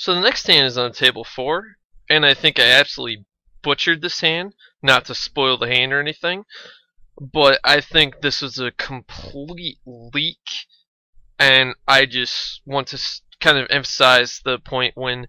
So the next hand is on table four, and I think I absolutely butchered this hand, not to spoil the hand or anything, but I think this was a complete leak, and I just want to kind of emphasize the point when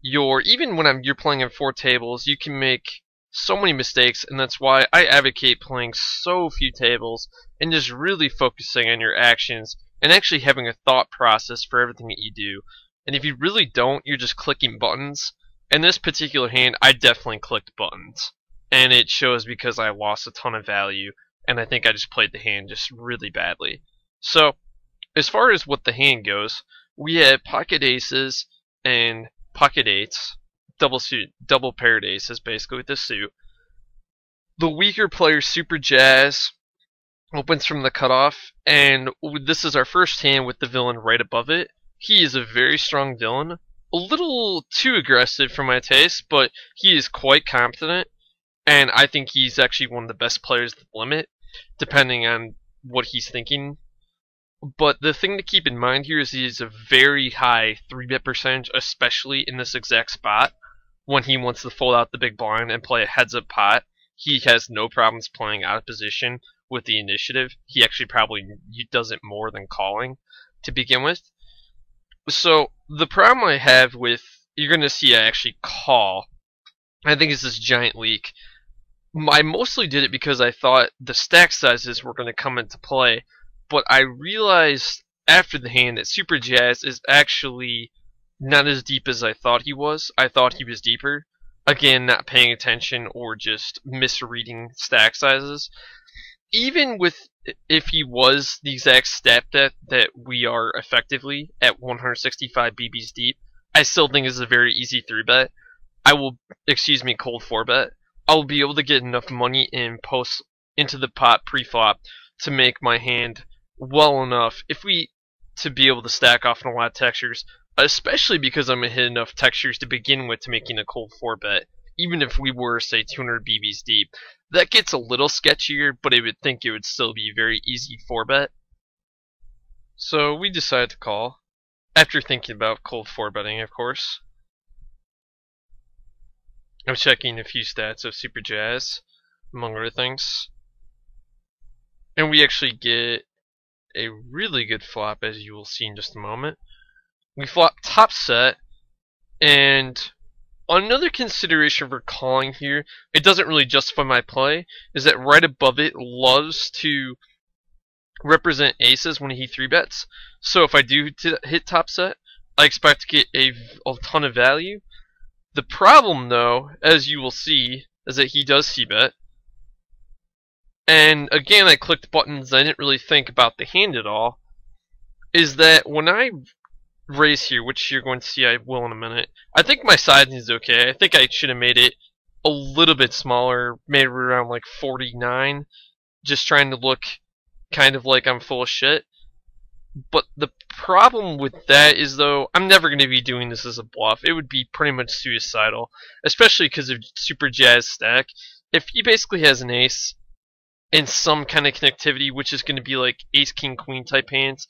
you're even when I'm you're playing in four tables, you can make so many mistakes, and that's why I advocate playing so few tables and just really focusing on your actions and actually having a thought process for everything that you do. And if you really don't, you're just clicking buttons. In this particular hand, I definitely clicked buttons. And it shows because I lost a ton of value, and I think I just played the hand just really badly. So, as far as what the hand goes, we had pocket aces and pocket eights, double suit, double paired aces basically with the suit. The weaker player, Super Jazz, opens from the cutoff, and this is our first hand with the villain right above it. He is a very strong villain, a little too aggressive for my taste, but he is quite competent, and I think he's actually one of the best players at the limit, depending on what he's thinking. But the thing to keep in mind here is he has a very high 3-bet percentage, especially in this exact spot, when he wants to fold out the big blind and play a heads-up pot. He has no problems playing out of position with the initiative. He actually probably does it more than calling to begin with. So the problem I have with you're going to see I actually call. I think it's this giant leak. I mostly did it because I thought the stack sizes were going to come into play, but I realized after the hand that Super Jazz is actually not as deep as I thought he was. I thought he was deeper. Again, not paying attention or just misreading stack sizes. Even with if he was the exact stat that that we are effectively at 165 BBs deep, I still think is a very easy three bet. I will, excuse me, cold four bet. I will be able to get enough money in post into the pot pre-flop to make my hand well enough if we to be able to stack off on a lot of textures, especially because I'm gonna hit enough textures to begin with to making a cold four bet even if we were, say, 200 BBs deep. That gets a little sketchier, but I would think it would still be very easy 4-bet. So we decided to call, after thinking about cold 4-betting, of course. I'm checking a few stats of Super Jazz, among other things. And we actually get a really good flop, as you will see in just a moment. We flop top set, and Another consideration for calling here, it doesn't really justify my play, is that right above it loves to represent aces when he 3-bets. So if I do hit top set, I expect to get a, a ton of value. The problem, though, as you will see, is that he does c-bet. And again, I clicked buttons, I didn't really think about the hand at all. Is that when I raise here, which you're going to see I will in a minute. I think my sizing is okay. I think I should have made it a little bit smaller, maybe around like 49, just trying to look kind of like I'm full of shit. But the problem with that is, though, I'm never going to be doing this as a bluff. It would be pretty much suicidal, especially because of Super Jazz Stack. If he basically has an ace and some kind of connectivity, which is going to be like ace, king, queen type hands,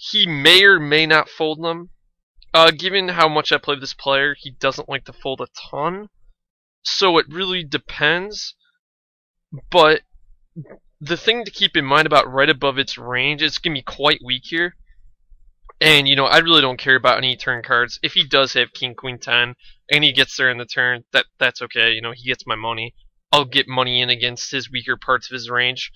he may or may not fold them. Uh, given how much I play this player, he doesn't like to fold a ton. So it really depends. But the thing to keep in mind about right above its range, it's going to be quite weak here. And, you know, I really don't care about any turn cards. If he does have King, Queen, 10, and he gets there in the turn, that that's okay. You know, he gets my money. I'll get money in against his weaker parts of his range.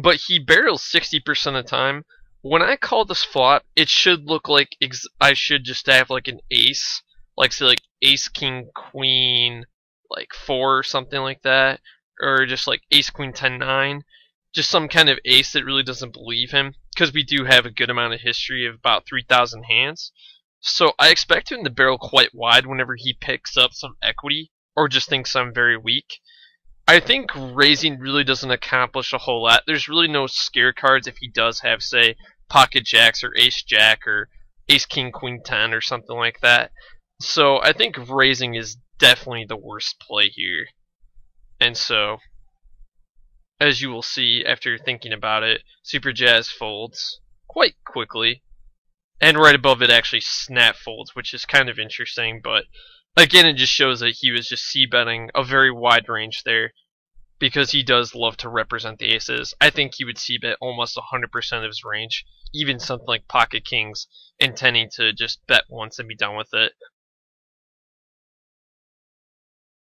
But he barrels 60% of the time, when I call this flop, it should look like I should just have like an ace, like say like ace king queen, like four or something like that, or just like ace queen ten nine, just some kind of ace that really doesn't believe him, because we do have a good amount of history of about three thousand hands. So I expect him to barrel quite wide whenever he picks up some equity, or just thinks I'm very weak. I think raising really doesn't accomplish a whole lot. There's really no scare cards if he does have, say, pocket jacks or ace jack or ace king queen 10 or something like that. So I think raising is definitely the worst play here. And so, as you will see after thinking about it, Super Jazz folds quite quickly. and right above it actually snap folds, which is kind of interesting. But again, it just shows that he was just c betting a very wide range there because he does love to represent the aces. I think he would c bet almost 100% of his range, even something like pocket kings, intending to just bet once and be done with it.